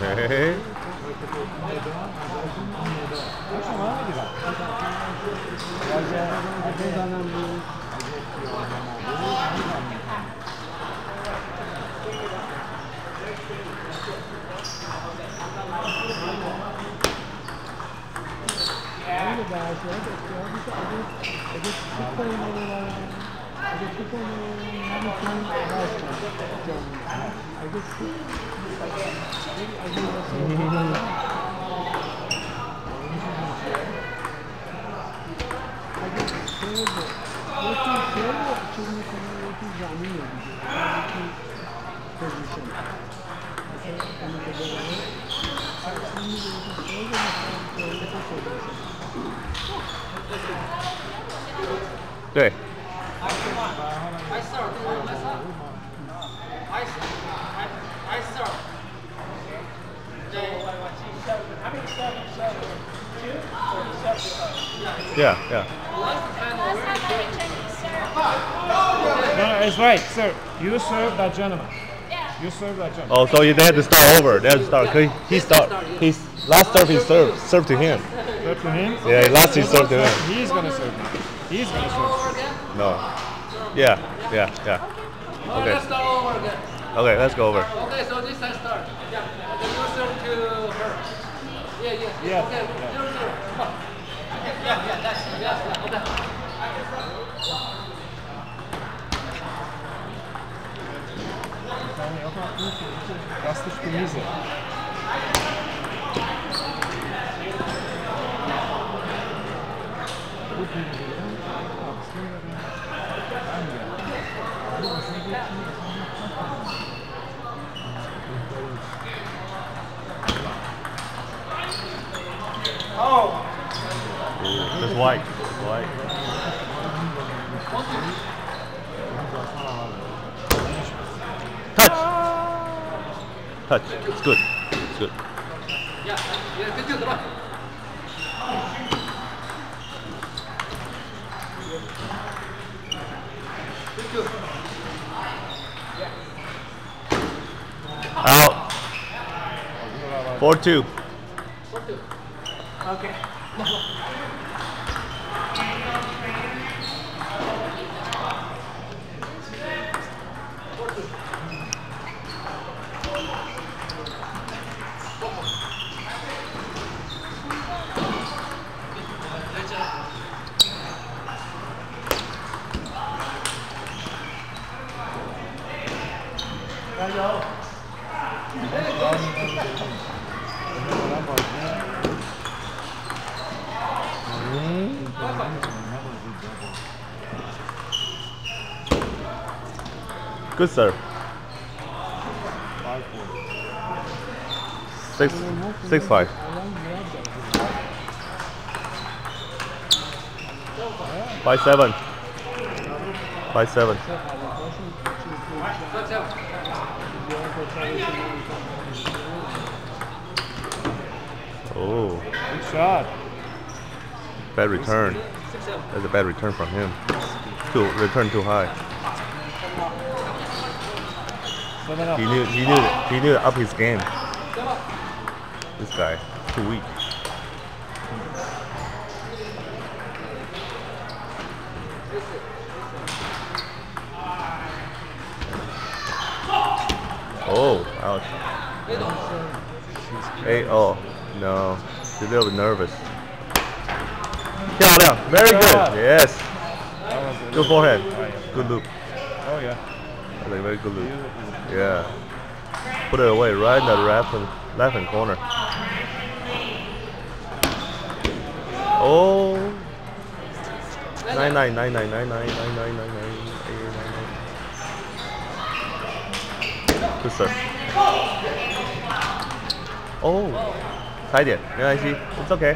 Đấy. Thank you. 对，yeah, yeah. No, no, it's right, sir. You serve that gentleman. You serve that gentleman. Oh, so they had to start over. They had to start. 'cause He start. He's last serve he served served to him. Serve to him. Yeah, last he served to him. He's gonna serve now. He's gonna serve. No. Yeah, yeah, yeah. Okay. let's start over again. Okay, let's go over. Okay, so this I start. Yeah. Okay, you serve to her. Yeah, yeah. Yeah, Okay, yeah. zero, zero. Come on. Yeah, yeah, that's it. Yeah, yeah. Okay. Drastisch Gemüse. It's white. It's white. Touch! Touch. It's good. It's good. Out. 4-2. 4-2. Okay. 加油！Good serve. Six six five. Five seven. Five seven. Oh, Good shot. Bad return. That's a bad return from him. Too return too high. He knew he knew he knew up his game. This guy too weak. Oh, ouch. Hey, oh, no. He's a little bit nervous. 漂亮, very good. Yes. That was a Good forehand. Good loop. Oh yeah. That's a very good loop. Yeah. Put it away right in the left hand, left hand corner. Oh. Nine nine nine nine nine nine nine nine nine nine eight nine nine. Good serve. Oh. 差一点，没关系，It's okay.